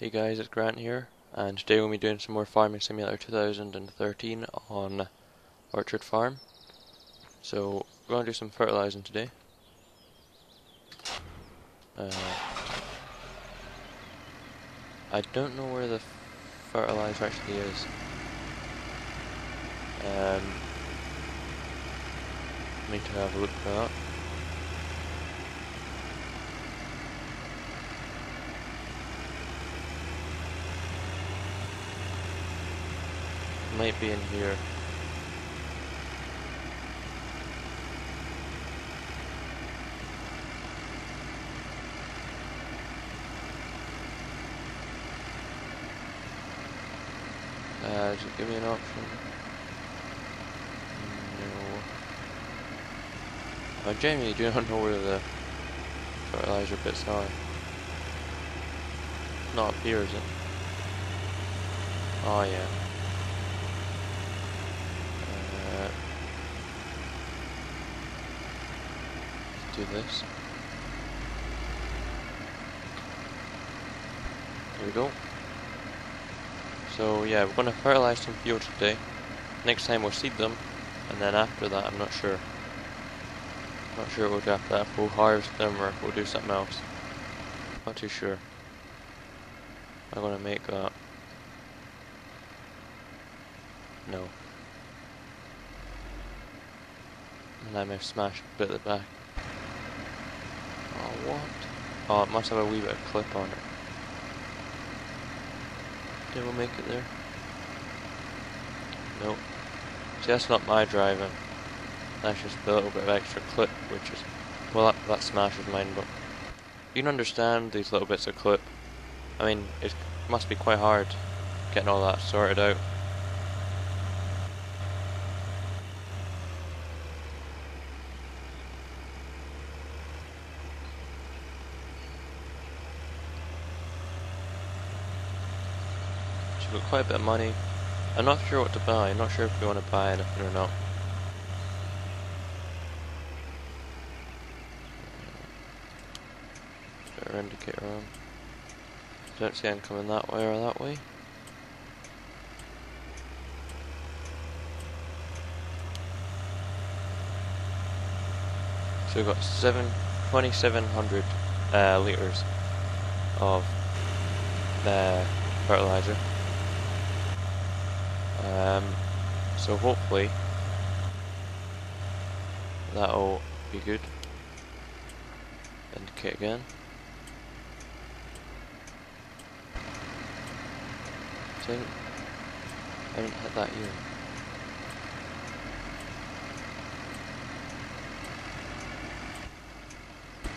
Hey guys, it's Grant here, and today we'll be doing some more Farming Simulator 2013 on Orchard Farm. So, we're going to do some fertilizing today. Uh, I don't know where the fertilizer actually is. Um, need to have a look for that. Might be in here. Uh, give me an option? No. I genuinely do not know where the fertilizer bits are. Not up here, is it? Oh yeah. Do this. There we go. So yeah, we're going to fertilize some fields today. Next time we'll seed them, and then after that I'm not sure. Not sure what we'll do after that, if we'll harvest them or if we'll do something else. Not too sure. I'm going to make that. No. And I may have smashed a bit at the back. What? Oh, it must have a wee bit of clip on it. Did we make it there? Nope. See, that's not my driving. That's just a little bit of extra clip, which is... Well, that, that smashes mine, but... You can understand these little bits of clip. I mean, it must be quite hard getting all that sorted out. we've got quite a bit of money. I'm not sure what to buy. I'm not sure if we want to buy anything or not. Our indicator on. Don't see anything coming that way or that way. So we've got seven, 2,700 uh, litres of uh, fertilizer. Um, so hopefully that'll be good. Indicate again. So I didn't hit that yet.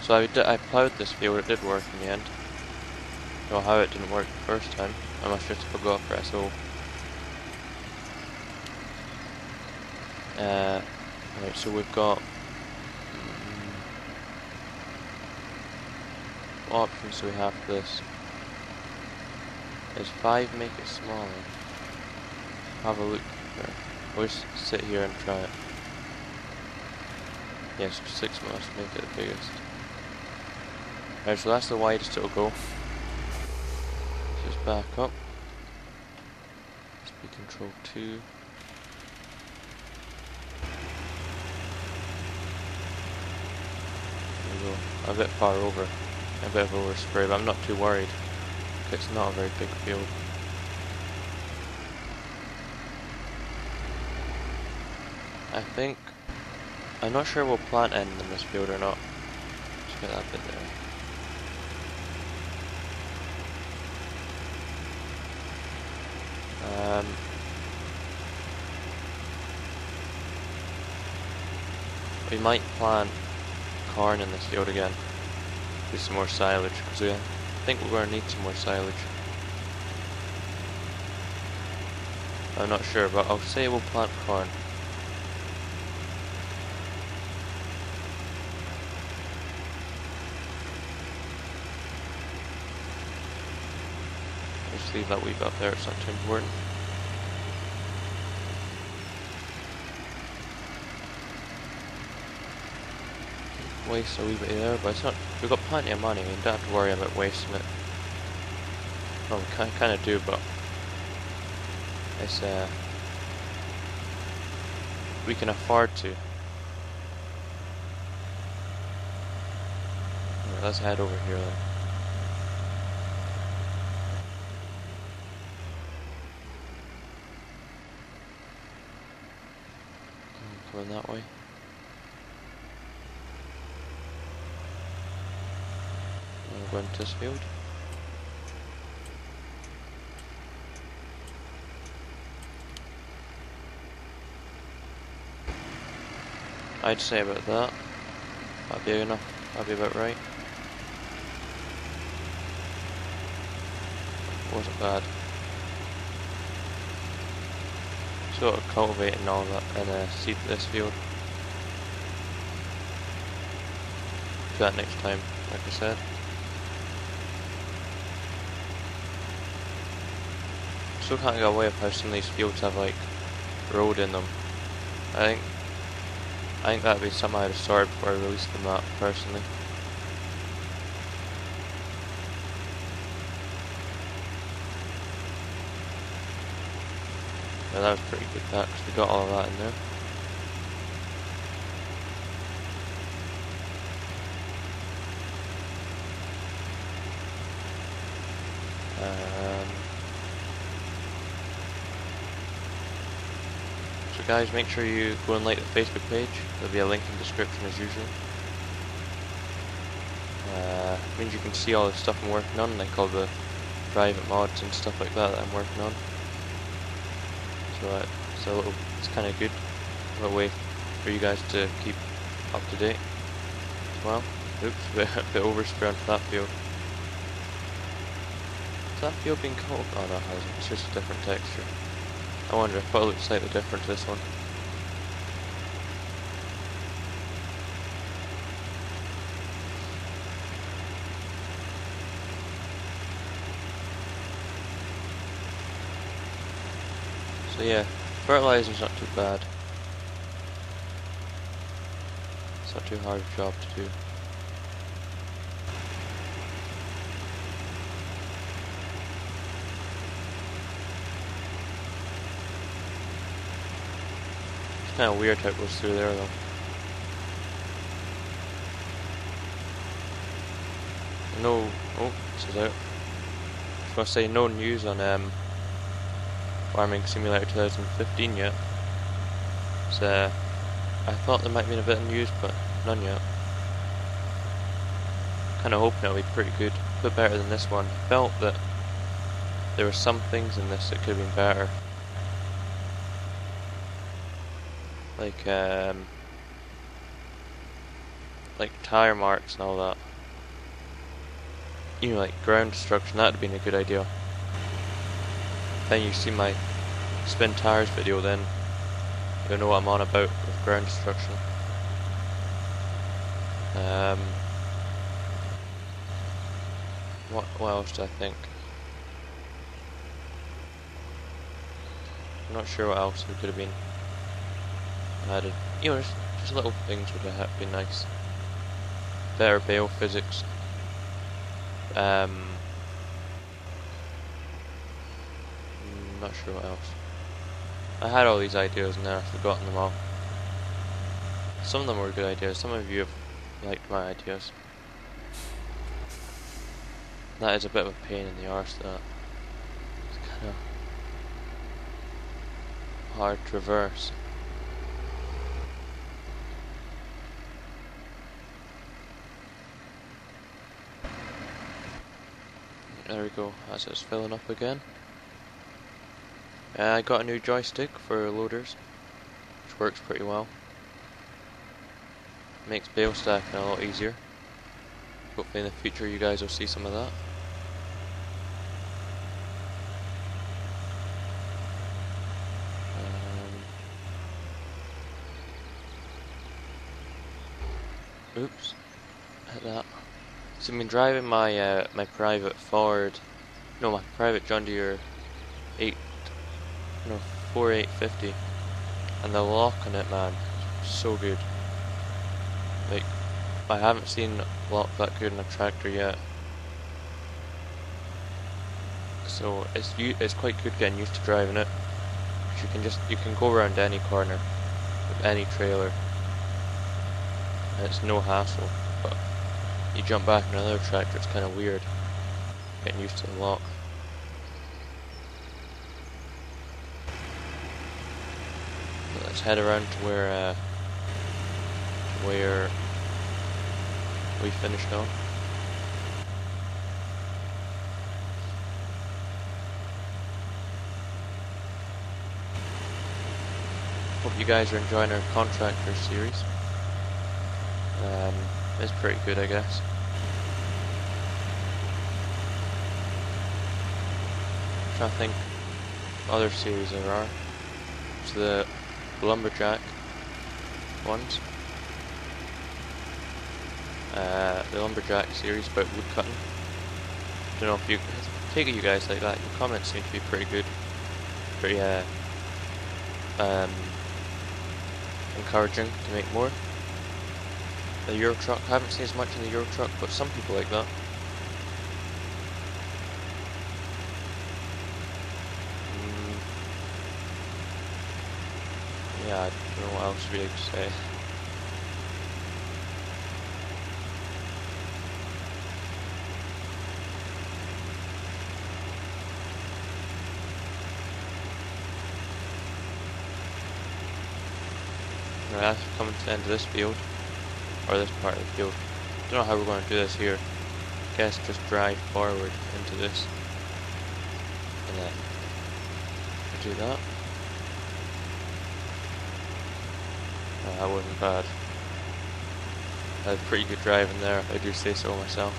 So I, did, I plowed this field, it did work in the end. Know how it didn't work the first time. I must just forgot press O. Uh, right, so we've got um, options we have this. Is 5 make it smaller? Have a look here. We'll just sit here and try it. Yes, yeah, so 6 must make it the biggest. So that's the widest it'll go. Just back up. Speed control 2. A bit far over, a bit of overspray, but I'm not too worried. It's not a very big field. I think, I'm not sure we'll plant in in this field or not. Just get that bit there. Um, we might plant corn in this field again. Do some more silage, because I think we're going to need some more silage. I'm not sure, but I'll say we'll plant corn. Just leave that weed up there, it's not too important. Waste a wee bit there, but it's not, we've got plenty of money, we don't have to worry about wasting it. Well, we kind of do, but it's uh, we can afford to. Right, let's head over here then. That way. I'd say about that. That'd be enough. That'd be about right. Wasn't bad. Sort of cultivating all that in uh, seed this field. Do that next time, like I said. Still can't get away with how some of these fields have like road in them. I think I think that'd be something I'd have started before I released the map, personally. Yeah, that was pretty good that, because we got all of that in there. Um, guys, make sure you go and like the Facebook page. There'll be a link in the description as usual. Uh, means you can see all the stuff I'm working on, like all the private mods and stuff like that that I'm working on. So uh, it's a little, it's kind of good, a way for you guys to keep up to date as well. Oops, a bit, bit overspray onto that field. Is that field being cold? Oh no, hasn't. It's just a different texture. I wonder if it looks slightly different to this one. So yeah, fertilizer's not too bad. It's not too hard a job to do. Kind of weird how it goes through there, though. No, oh, this is out. I was gonna say no news on um, Farming Simulator 2015 yet. So uh, I thought there might be a bit of news, but none yet. Kind of hoping it'll be pretty good, a bit better than this one. Felt that there were some things in this that could have been better. Like, um, like tire marks and all that. You know, like ground destruction, that'd been a good idea. Then you see my Spintires video then you'll know what I'm on about with ground destruction. Um, what, what else do I think? I'm not sure what else it could have been added. You know, just, just little things would have been nice. Bale physics. Um, not sure what else. I had all these ideas and then I've forgotten them all. Some of them were good ideas, some of you have liked my ideas. That is a bit of a pain in the arse that. It's kind of hard to reverse. There we go, as it's filling up again. Uh, I got a new joystick for loaders, which works pretty well. Makes bale stacking a lot easier. Hopefully in the future you guys will see some of that. Um, oops, hit that. So I've been driving my uh, my private Ford, no, my private John Deere 8, no, 4850, and the lock on it, man, so good. Like, I haven't seen lock that good in a tractor yet. so it's it's quite good getting used to driving it. You can just you can go around any corner with any trailer, and it's no hassle. You jump back in another tractor, it's kind of weird. Getting used to the lock. let's head around to where uh, to where we finished on. Hope you guys are enjoying our contractor series. Um, it's pretty good, I guess. I'm trying to think other series there are. It's the lumberjack ones. Uh, the lumberjack series about woodcutting. Don't know if you take you guys like that. Your comments seem to be pretty good, pretty uh, um, encouraging to make more. The Euro truck, I haven't seen as much in the Euro truck, but some people like that. Hmm. yeah, I don't know what else really to say. Right, coming to the end of this field, or this part of the field. Don't know how we're going to do this here. Guess just drive forward into this, and then do that. Uh, that wasn't bad. I had pretty good driving there, I do say so myself.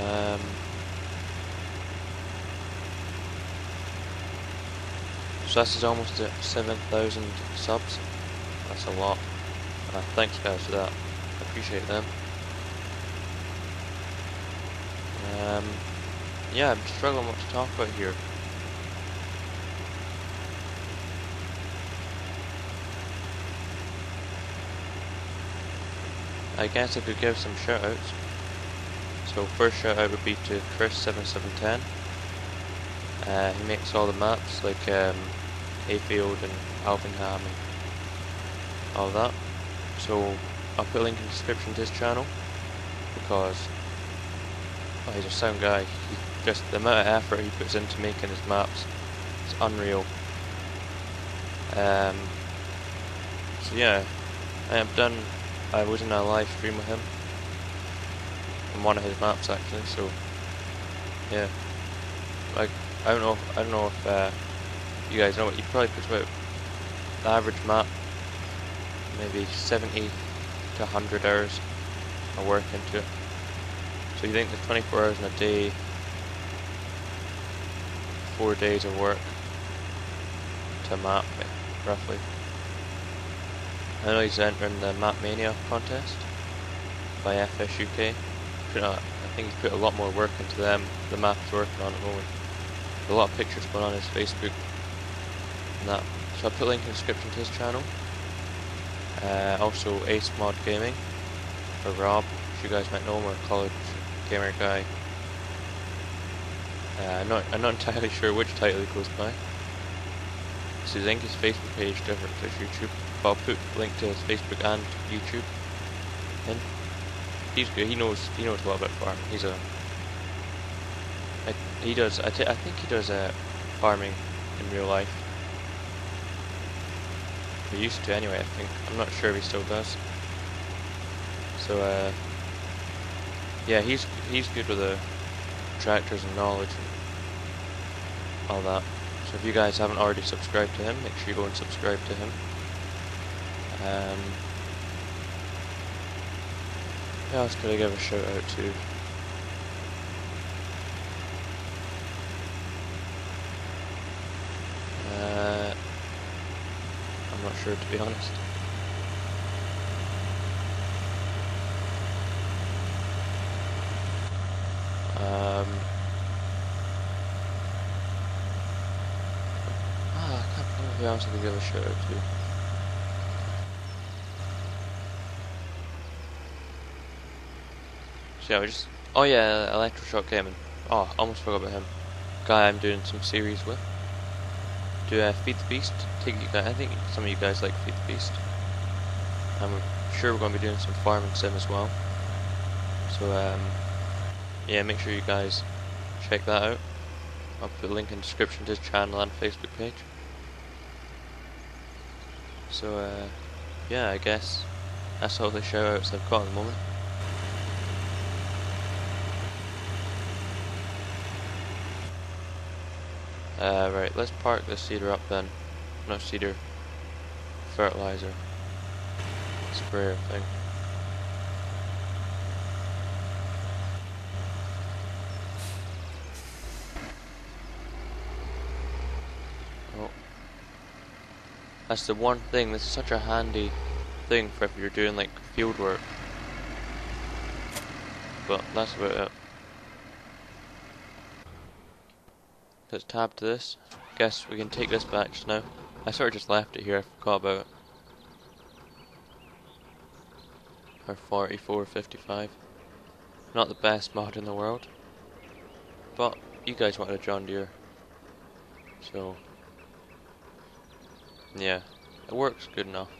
Um, so this is almost at 7,000 subs. That's a lot. Uh, thanks guys for that. I appreciate them. Um, yeah, I'm struggling what to talk about here. I guess I could give some shoutouts. So first shoutout would be to Chris7710. Uh, he makes all the maps like um, Hayfield and Alvingham and all that. So I'll put a link in the description to his channel because oh, he's a sound guy. He just the amount of effort he puts into making his maps is unreal. Um, so yeah, I have done. I was in a live stream with him on one of his maps actually. So yeah, like I don't know. I don't know if uh, you guys know. What, he probably puts about the average map maybe 70 to 100 hours of work into it. So you think the 24 hours in a day four days of work to map roughly. I know he's entering the Map Mania contest by FSUK. I think he's put a lot more work into them, the map he's working on at the moment. A lot of pictures going on his Facebook and that. So I'll put a link in the description to his channel. Uh, also Ace Mod Gaming, for Rob, if you guys might know him, or a college gamer guy. Uh, I'm not I'm not entirely sure which title he goes by. So I think his Facebook page different to his YouTube. But I'll put link to his Facebook and YouTube in. He's good. He knows he knows a lot about farming. He's a I, he does. I, I think he does uh, farming in real life. He used to anyway. I think. I'm not sure if he still does. So uh, yeah, he's he's good with the tractors and knowledge and all that. So if you guys haven't already subscribed to him, make sure you go and subscribe to him. Um, who else could I give a shout out to? Uh, I'm not sure to be honest. Um, ah, I can't remember who else I could give a shout out to. So yeah, we just. Oh yeah, Electroshock Gaming. Oh, almost forgot about him. Guy I'm doing some series with. Do uh, Feed the Beast. Take you guys. I think some of you guys like Feed the Beast. I'm sure we're going to be doing some farming sim as well. So um, yeah, make sure you guys check that out. I'll put a link in the description to his channel and Facebook page. So uh, yeah, I guess that's all the shout outs I've got at the moment. Uh, right, let's park the seeder up then. Not seeder, fertilizer, sprayer thing. Oh. That's the one thing, this is such a handy thing for if you're doing like field work. But that's about it. Let's tab to this. Guess we can take this back just now. I sort of just left it here, I forgot about it. Or 4455. Not the best mod in the world. But you guys wanted a John Deere. So yeah, it works good enough.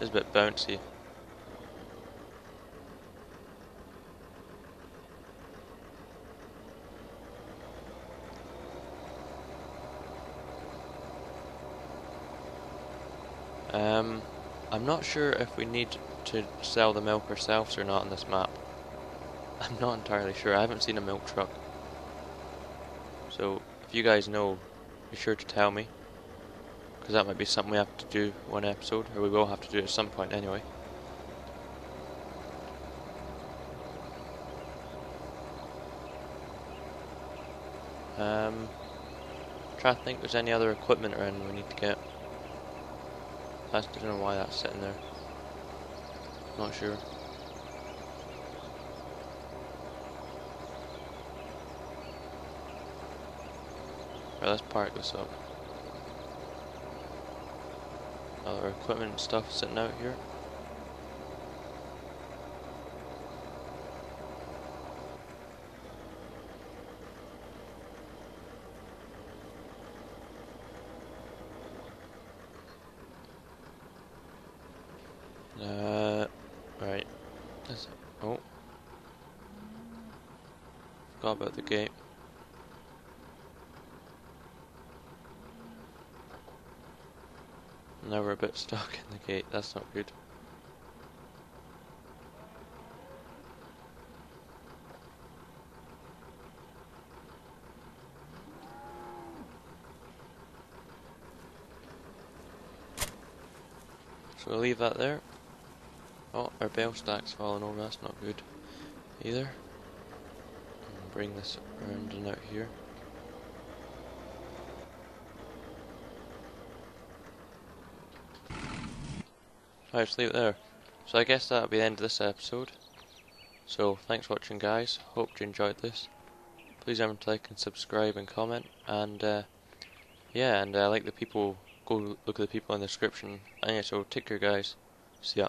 It's a bit bouncy. Um, I'm not sure if we need to sell the milk ourselves or not on this map. I'm not entirely sure. I haven't seen a milk truck. So, if you guys know, be sure to tell me. Because that might be something we have to do one episode, or we will have to do it at some point anyway. Um, try to think if there's any other equipment around we need to get. I don't know why that's sitting there. Not sure. Right, let's park this up. Other equipment and stuff sitting out here. Uh, right. That's, oh. Forgot about the gate. Now we're a bit stuck in the gate, that's not good. So we'll leave that there. Oh, our bale stack's falling over, that's not good either. Bring this around and out here. Right, just leave it there. So I guess that'll be the end of this episode. So thanks for watching guys, hope you enjoyed this. Please remember to like and subscribe and comment and uh, yeah and uh, like the people, go look at the people in the description. Anyway, so take care guys, see ya.